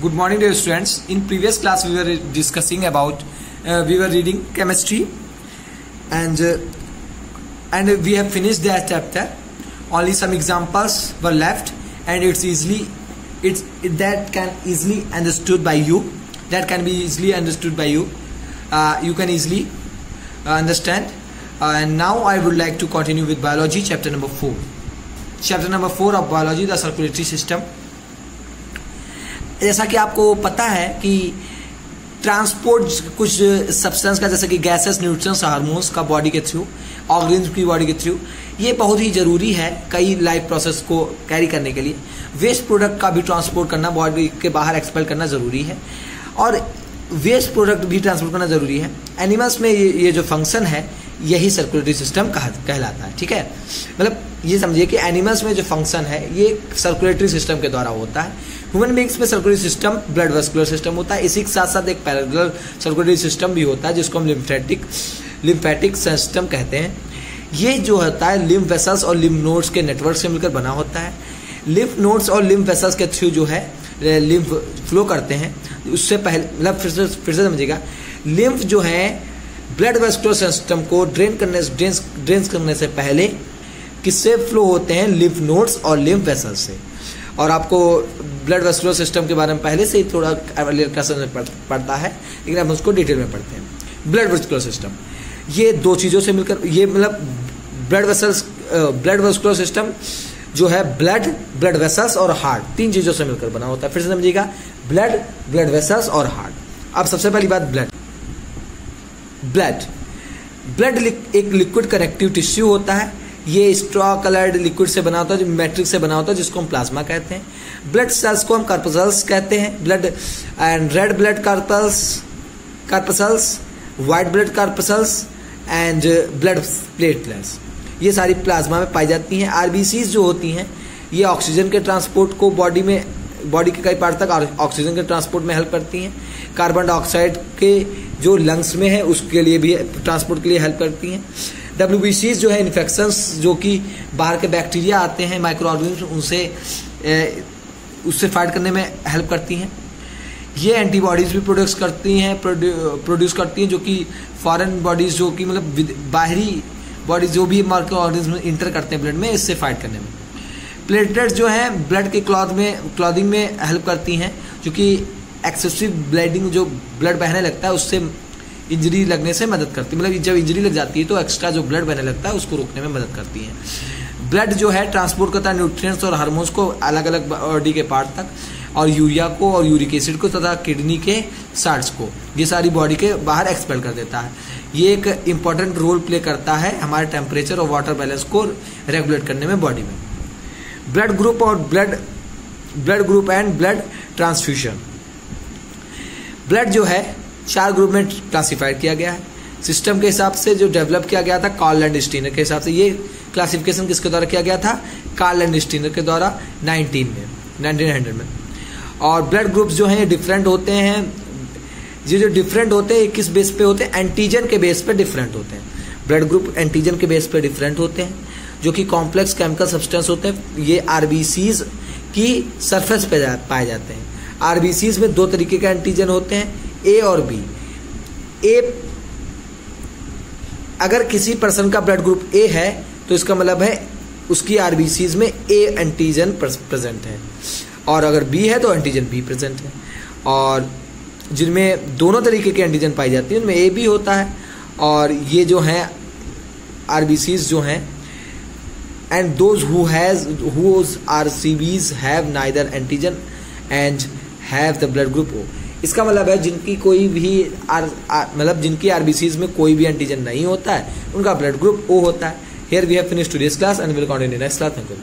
Good morning, dear students. In previous class, we were discussing about uh, we were reading chemistry, and uh, and we have finished that chapter. Only some examples were left, and it's easily it's it, that can easily understood by you. That can be easily understood by you. Uh, you can easily uh, understand. Uh, and now I would like to continue with biology, chapter number four. Chapter number four of biology, the circulatory system. जैसा कि आपको पता है कि transport कुछ substance का जैसे कि गैसेस न्यूट्रंस हार्मोन्स का बॉडी के थ्रू ऑर्गेनिज्म की बॉडी के थ्रू ये बहुत ही ज़रूरी है कई लाइफ प्रोसेस को कैरी करने के लिए। वेस्ट प्रोडक्ट का भी ट्रांसपोर्ट करना बॉडी के बाहर एक्सपेल करना ज़रूरी है। और वेस्ट प्रोडक्ट भी ट्रांसपोर्ट करना ज़रूरी है। एनिमल्स में ये, ये जो फ़ंक्शन है यही सर्कुलेटरी सिस्टम कहा कहलाता है, ठीक है? मतलब ये समझिए कि एनिमल्स में जो फ़ंक्शन है, ये सर्कुलेटरी सिस्टम के द्वारा होता है। ह्यूमन बींग्स में circulatory system blood vascular system होता है। इसी के साथ साथ एक पैरेलल सर्कुलेटरी सिस्टम भी होता है, जिसको हम लिम्फेटिक लिम्फेटिक सिस्टम कहते हैं। ये जो होता है लिम्फ वेसल्स और लिम्फ नोड्स के नेटवर्क से मिलकर बना होता है। लिम्फ नोड्स और लिम्फ वेसल्स के थ्रू जो है लिम्फ फ्लो करते हैं। उससे पहले मतलब फिर से फिर से समझिएगा। लिम्फ जो है ब्लड वेस्कुलर सिस्टम को ड्रेन करने ड्रेन ड्रेन करने से पहले किससे फ्लो होते हैं? लिम्फ नोड्स और लिम्फ वेसल्स से। और आपको ब्लड वेस्कुलर सिस्टम के बारे में पहले से ही थोड़ा पढ़ता है, लेकिन हम उसको डिटेल में पढ़ते हैं। Blood vascular system. ये दो चीज़ों से मिलकर, ये मतलब blood vessels blood vascular system जो है ब्लड ब्लड वेसल्स और हार्ट, तीन चीज़ों से मिलकर बना होता है। फिर से समझिएगा, ब्लड ब्लड वेसल्स और हार्ट। अब सबसे पहली बात ब्लड। ब्लड ब्लड एक लिक्विड कनेक्टिव टिश्यू होता है। ये स्ट्रॉ कलर्ड लिक्विड से बना होता है, जो मैट्रिक से बना होता है, जिसको हम प्लाज्मा कहते हैं। ब्लड सेल्स को हम कार्पसल्स कहते हैं। Blood and red blood carpals corpuscles white blood corpuscles and blood platelets ये सारी प्लाज्मा में पाई जाती हैं। आरबीसीज जो होती हैं, ये ऑक्सीजन के ट्रांसपोर्ट को बॉडी में बॉडी के कई पार्ट तक ऑक्सीजन के ट्रांसपोर्ट में हेल्प करती हैं। कार्बन डाइऑक्साइड के जो लंग्स में है, उसके लिए भी ट्रांसपोर्ट के लिए हेल्प करती हैं। डब्ल्यू जो है इन्फेक्शन जो कि बाहर के बैक्टीरिया आते हैं माइक्रो ऑर्गेनिज्म उनसे उससे फाइट करने में हेल्प करती हैं। ये एंटीबॉडीज भी प्रोड्यूस करती हैं प्रोड्यूस करती हैं, जो कि फॉरेन बॉडीज जो कि मतलब बाहरी बॉडीज जो भी माइक्रो ऑर्गेनिज्म इंटर करते हैं ब्लड में, इससे फाइट करने में। प्लेटलेट्स जो हैं ब्लड के क्लॉथ में क्लॉथिंग में हेल्प करती हैं, क्योंकि एक्सेसिव ब्लडिंग जो ब्लड बहने लगता है, उससे इंजरी लगने से मदद करती है। मतलब जब इंजरी लग जाती है तो एक्स्ट्रा जो ब्लड बहने लगता है, उसको रोकने में मदद करती है। ब्लड जो है ट्रांसपोर्ट करता है न्यूट्रिएंट्स और हार्मोन्स को अलग अलग बॉडी के पार्ट तक, और यूरिया को और यूरिक एसिड को तथा किडनी के सार्ट्स को, ये सारी बॉडी के बाहर एक्सपेल कर देता है। ये एक इंपॉर्टेंट रोल प्ले करता है हमारे टेम्परेचर और वाटर बैलेंस को रेगुलेट करने में बॉडी में। ब्लड ग्रुप और blood blood group and blood transfusion blood जो है, चार ग्रुप में क्लासिफाइड किया गया है। सिस्टम के हिसाब से जो डेवलप किया गया था कार्ल एंड स्टीनर के हिसाब से, ये क्लासिफिकेशन किसके द्वारा किया गया था? कार्ल एंड स्टीनर के द्वारा 19 में 1900 में। और ब्लड ग्रुप्स जो हैं, ये डिफरेंट होते हैं। ये जो डिफरेंट होते हैं किस बेस पे होते हैं? एंटीजन के बेस पे डिफरेंट होते हैं। ब्लड ग्रुप एंटीजन के बेस पे डिफरेंट होते हैं जो कि कॉम्प्लेक्स केमिकल सब्सटेंस होते हैं ये आरबीसीज की सरफेस पे जा, पाए जाते हैं। आरबीसीज में दो तरीके के एंटीजन होते हैं ए और बी। ए अगर किसी पर्सन का ब्लड ग्रुप ए है तो इसका मतलब है उसकी आरबीसीज में ए एंटीजन प्रेजेंट है। और अगर बी है तो एंटीजन बी प्रेजेंट है। और जिनमें दोनों तरीके के एंटीजन पाई जाती है उनमें ए भी होता है और ये जो हैं आरबीसीज जो हैं and those who has whose bees have neither antigen and have the blood group O इसका मतलब है जिनकी कोई भी आर मतलब जिनकी आरबीसीज में कोई भी एंटीजन नहीं होता है, उनका ब्लड ग्रुप ओ होता है। Here we have finish to this class and will continue next class thank you